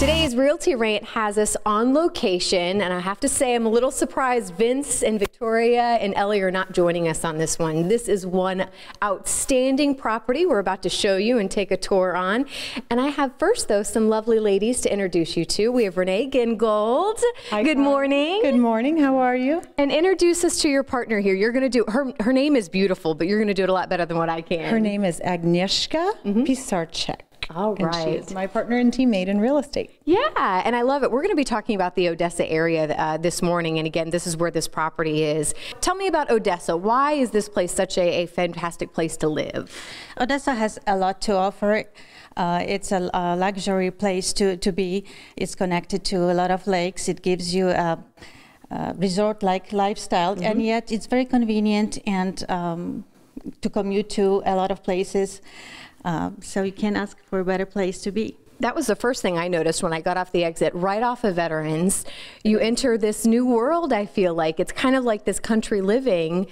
Today's Realty Rant has us on location, and I have to say I'm a little surprised Vince and Victoria and Ellie are not joining us on this one. This is one outstanding property we're about to show you and take a tour on. And I have first, though, some lovely ladies to introduce you to. We have Renee Gingold. Hi, Good morning. Good morning. How are you? And introduce us to your partner here. You're going to do her. Her name is beautiful, but you're going to do it a lot better than what I can. Her name is Agnieszka mm-hmm. Pisarczyk. All And she is my partner and teammate in real estate. Yeah, and I love it. We're going to be talking about the Odessa area uh, this morning, and again, this is where this property is. Tell me about Odessa. Why is this place such a, a fantastic place to live? Odessa has a lot to offer. Uh, it's a, a luxury place to, to be. It's connected to a lot of lakes. It gives you a, a resort-like lifestyle, and yet it's very convenient and um, to commute to a lot of places. Um, so you can't ask for a better place to be. That was the first thing I noticed when I got off the exit, right off of Veterans. You enter this new world, I feel like. It's kind of like this country living.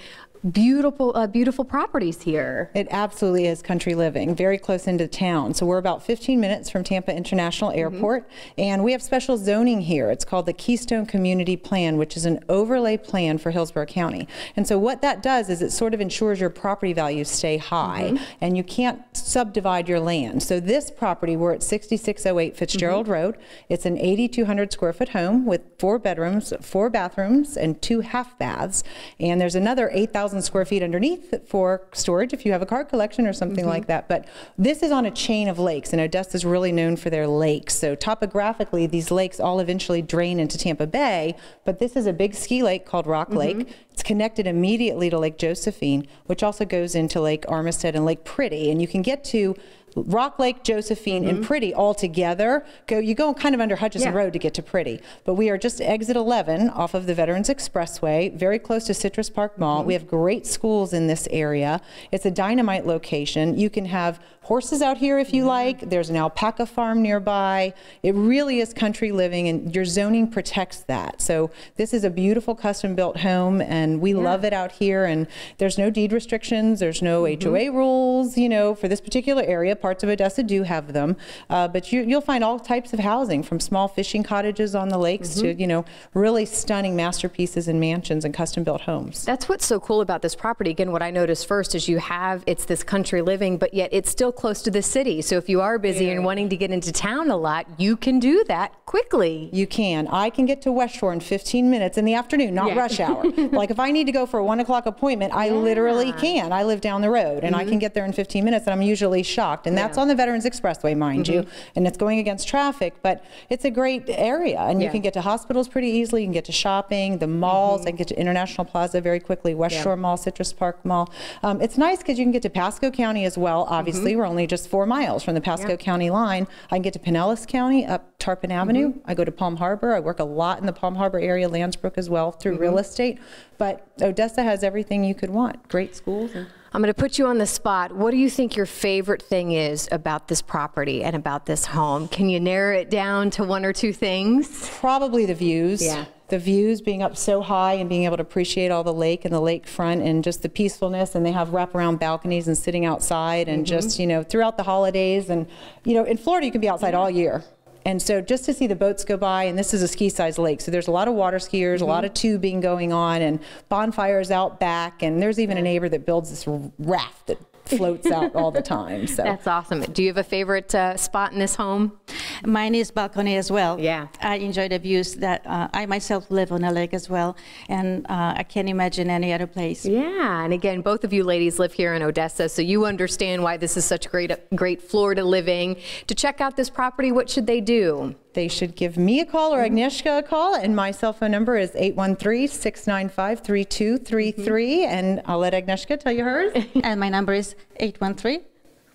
Beautiful, uh, beautiful properties here. It absolutely is country living, very close into town. So we're about 15 minutes from Tampa International mm-hmm. Airport, and we have special zoning here. It's called the Keystone Community Plan, which is an overlay plan for Hillsborough County. And so what that does is it sort of ensures your property values stay high, mm-hmm. and you can't subdivide your land. So this property, we're at 6608 Fitzgerald mm-hmm. Road. It's an 8,200 square foot home with four bedrooms, four bathrooms, and two half baths. And there's another 8,000 square feet underneath for storage if you have a car collection or something like mm-hmm. that. But this is on a chain of lakes, and Odessa is really known for their lakes. So topographically, these lakes all eventually drain into Tampa Bay, but this is a big ski lake called Rock mm-hmm. Lake. It's connected immediately to Lake Josephine, which also goes into Lake Armistead and Lake Pretty. And you can get to Rock Lake, Josephine, and mm-hmm. Pretty all together. Go, you go kind of under Hutchison Yeah. Road to get to Pretty. But we are just exit 11 off of the Veterans Expressway, very close to Citrus Park Mall. Mm-hmm. We have great schools in this area. It's a dynamite location. You can have horses out here if you mm-hmm. like. There's an alpaca farm nearby. It really is country living, and your zoning protects that. So this is a beautiful custom-built home, and we love it out here. And there's no deed restrictions. There's no HOA rules. You know, for this particular area, parts of Odessa do have them, uh, but you, you'll find all types of housing, from small fishing cottages on the lakes to you know really stunning masterpieces and mansions and custom-built homes. That's what's so cool about this property. Again, what I noticed first is you have it's this country living, but yet it's still close to the city. So if you are busy and wanting to get into town a lot, you can do that quickly. You can. I can get to West Shore in 15 minutes in the afternoon, not Yeah. rush hour. like if I need to go for a one o'clock appointment, I literally can. I live down the road and I Mm-hmm. can get there in 15 minutes and I'm usually shocked. And that's on the Veterans Expressway, mind you, Mm-hmm. and it's going against traffic, but it's a great area and you can get to hospitals pretty easily. You can get to shopping, the malls. I can get to International Plaza very quickly, West Mm-hmm. Yeah. Shore Mall, Citrus Park Mall. Um, it's nice because you can get to Pasco County as well. Obviously, Mm-hmm. we're only just four miles from the Pasco County line. I can get to Pinellas County up Tarpon Avenue. Mm-hmm. I go to Palm Harbor. I work a lot in the Palm Harbor area, Lansbrook as well, through real Mm-hmm. estate. But Odessa has everything you could want. Great schools. And I'm going to put you on the spot. What do you think your favorite thing is about this property and about this home? Can you narrow it down to one or two things? probably the views. Yeah. The views being up so high and being able to appreciate all the lake and the lakefront and just the peacefulness. And they have wraparound balconies and sitting outside and Mm-hmm. just, you know, throughout the holidays. And, you know, in Florida, you can be outside all year. And so just to see the boats go by, and this is a ski sized lake, so there's a lot of water skiers, a lot Mm-hmm. of tubing going on, and bonfires out back. And there's even a neighbor that builds this raft that floats out all the time. So That's awesome. Do you have a favorite uh, spot in this home? Mine is balcony as well. Yeah. I enjoy the views that uh, I myself live on a lake as well, and uh, I can't imagine any other place. Yeah, and again, both of you ladies live here in Odessa, so you understand why this is such great, great Florida living. To check out this property, what should they do? they should give me a call or Agnieszka a call, and my cell phone number is 813-695-3233, and I'll let Agnieszka tell you hers. and my number is 813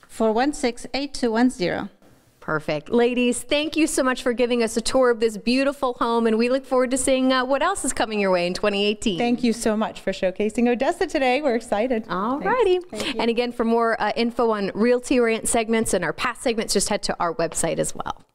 416 8210. Perfect. Ladies, thank you so much for giving us a tour of this beautiful home, and we look forward to seeing uh, what else is coming your way in 2018. Thank you so much for showcasing Odessa today. We're excited. All righty. And again, for more uh, info on Realty Rant segments and our past segments, just head to our website as well.